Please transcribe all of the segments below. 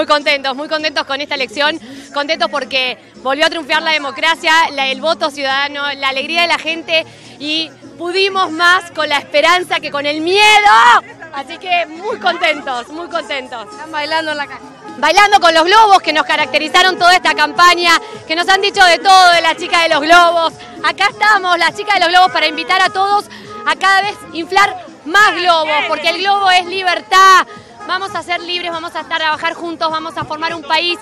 Muy contentos, muy contentos con esta elección, contentos porque volvió a triunfar la democracia, el voto ciudadano, la alegría de la gente y pudimos más con la esperanza que con el miedo. Así que muy contentos, muy contentos. Están bailando en la calle. Bailando con los globos que nos caracterizaron toda esta campaña, que nos han dicho de todo de la chica de los globos. Acá estamos, la chica de los globos, para invitar a todos a cada vez inflar más globos, porque el globo es libertad. Vamos a ser libres, vamos a estar a trabajar juntos, vamos a formar un país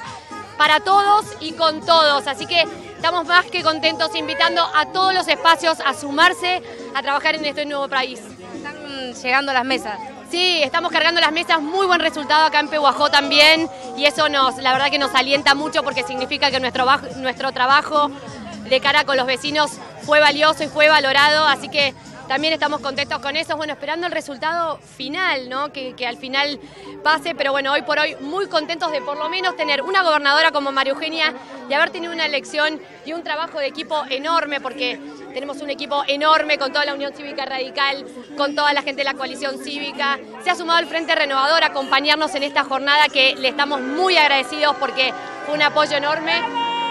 para todos y con todos. Así que estamos más que contentos invitando a todos los espacios a sumarse a trabajar en este nuevo país. Están llegando las mesas. Sí, estamos cargando las mesas, muy buen resultado acá en Pehuajó también y eso nos, la verdad que nos alienta mucho porque significa que nuestro, nuestro trabajo de cara con los vecinos fue valioso y fue valorado, así que también estamos contentos con eso, bueno, esperando el resultado final, ¿no? Que, al final pase, pero bueno, hoy por hoy muy contentos de por lo menos tener una gobernadora como María Eugenia y haber tenido una elección y un trabajo de equipo enorme, porque tenemos un equipo enorme con toda la Unión Cívica Radical, con toda la gente de la coalición cívica. Se ha sumado el Frente Renovador a acompañarnos en esta jornada que le estamos muy agradecidos porque fue un apoyo enorme.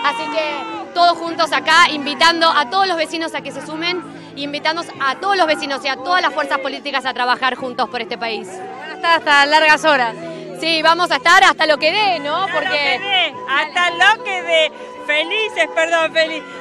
Así que todos juntos acá, invitando a todos los vecinos a que se sumen invitando a todos los vecinos y a todas las fuerzas políticas a trabajar juntos por este país. Van a estar hasta largas horas. Sí, vamos a estar hasta lo que dé, ¿no? Hasta Porque... lo que dé, hasta lo que dé. Felices, perdón,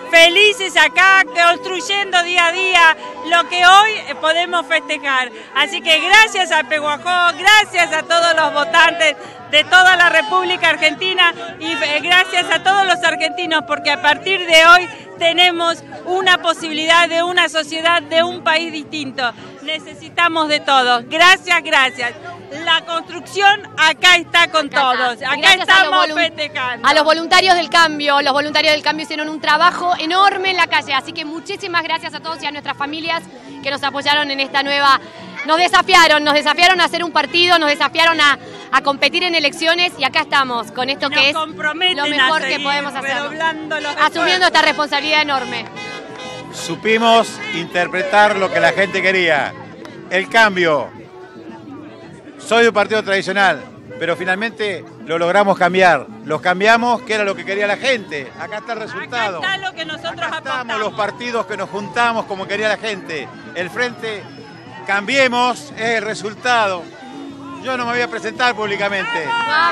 felices acá, construyendo día a día lo que hoy podemos festejar. Así que gracias a Peguajó, gracias a todos los votantes de toda la República Argentina y eh, gracias a todos los argentinos porque a partir de hoy tenemos una posibilidad de una sociedad, de un país distinto. Necesitamos de todos. Gracias, gracias. La construcción acá está con todos. Acá estamos festejando. A los voluntarios del cambio, los voluntarios del cambio hicieron un trabajo enorme en la calle. Así que muchísimas gracias a todos y a nuestras familias que nos apoyaron en esta nueva. Nos desafiaron, nos desafiaron a hacer un partido, nos desafiaron a, competir en elecciones y acá estamos con esto que es lo mejor que podemos hacer. Asumiendo esta responsabilidad enorme supimos interpretar lo que la gente quería. El cambio. Soy de un partido tradicional, pero finalmente lo logramos cambiar. Los cambiamos, que era lo que quería la gente. Acá está el resultado. Acá está lo que nosotros Acá estamos los partidos que nos juntamos como quería la gente. El frente Cambiemos es el resultado. Yo no me voy a presentar públicamente.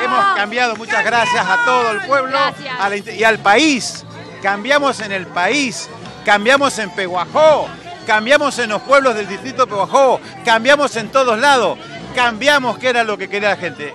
Hemos cambiado, muchas gracias a todo el pueblo y al país. Cambiamos en el país cambiamos en Peguajó, cambiamos en los pueblos del distrito de Peguajó, cambiamos en todos lados, cambiamos, que era lo que quería la gente.